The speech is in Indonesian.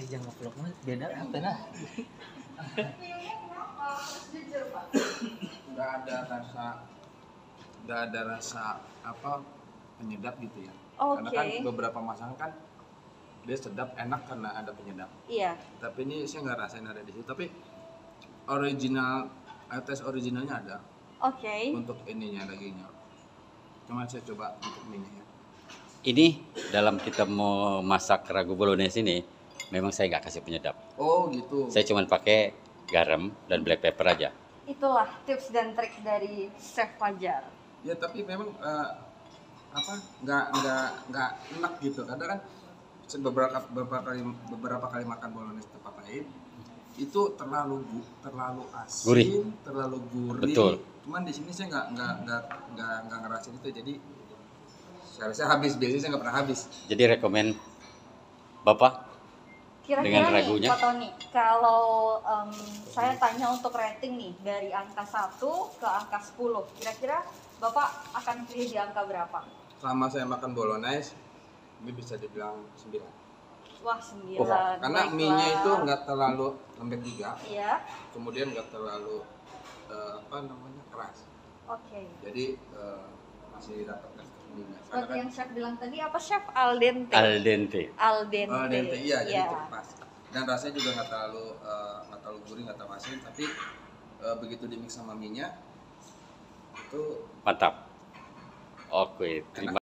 Ayo jangan ngevlog mah, beda lah apa lah. Enggak ada rasa enggak ada rasa apa penyedap gitu ya. Okay. Karena kan beberapa masakan kan dia sedap enak karena ada penyedap. Iya. Tapi ini saya nggak rasain ada di situ. Tapi original tes originalnya ada. Oke. Okay. Untuk ininya dagingnya cuma saya coba untuk mie ya Ini dalam kita mau masak ragu bolognese ini, memang saya nggak kasih penyedap. oh gitu Saya cuma pakai garam dan black pepper aja. Itulah tips dan trik dari Chef Fajar. ya tapi memang eh, apa nggak nggak nggak enak gitu karena kan beberapa beberapa kali beberapa kali makan bolognese tempat lain itu terlalu terlalu asin Gurih. terlalu gurih Betul. cuman di sini saya nggak nggak nggak nggak nggak ngerasain itu jadi saya saya habis biasanya saya nggak pernah habis Jadi rekomen Bapak Kira-kira Dengan nih, ragunya? Pak Tony, kalau em, saya tanya untuk rating nih dari angka 1 ke angka 10, kira-kira Bapak akan pilih di angka berapa? selama saya makan bolognese ini bisa dibilang 9 Wah, 9. Oh, karena mie-nya itu nggak terlalu lembek juga Iya, kemudian nggak terlalu eh, apa namanya keras oke. jadi eh, masih dapat Seperti kan yang chef bilang tadi, apa chef? Al dente. al dente. Al dente. al dente iya jadi Iya. itu pas dan rasanya juga nggak terlalu eh, nggak terlalu gurih nggak terlalu asin tapi eh, begitu di mix sama mie nya itu Mantap. Oke, terima